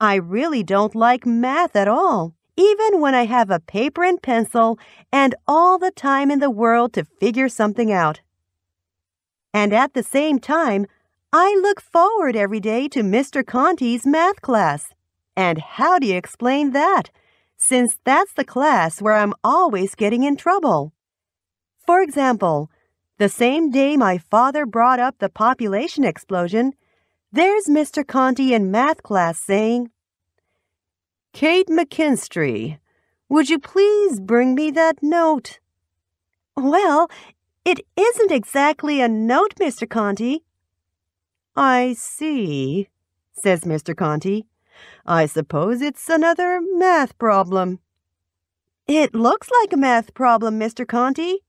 I really don't like math at all, even when I have a paper and pencil and all the time in the world to figure something out. And at the same time, I look forward every day to Mr. Conti's math class. And how do you explain that? Since that's the class where I'm always getting in trouble. For example, the same day my father brought up the population explosion, there's Mr. Conti in math class saying, Kate MacKinstrey, would you please bring me that note? Well, it isn't exactly a note, Mr. Conti. I see, says Mr. Conti. I suppose it's another math problem. It looks like a math problem, Mr. Conti.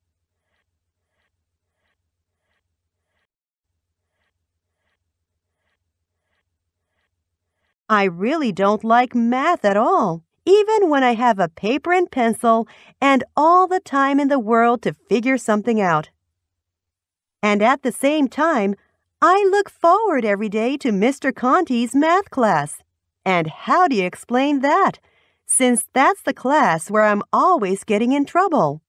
I really don't like math at all, even when I have a paper and pencil and all the time in the world to figure something out. And at the same time, I look forward every day to Mr. Conti's math class. And how do you explain that? Since that's the class where I'm always getting in trouble.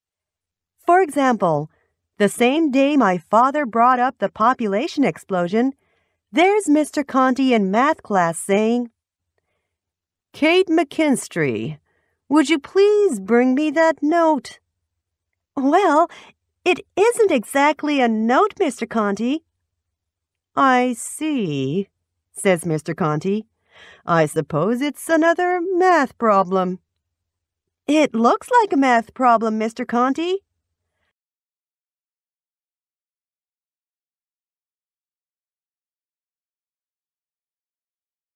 For example, the same day my father brought up the population explosion, there's Mr. Conti in math class saying, Kate MacKinstrey, would you please bring me that note? Well, it isn't exactly a note, Mr. Conti. I see, says Mr. Conti. I suppose it's another math problem. It looks like a math problem, Mr. Conti.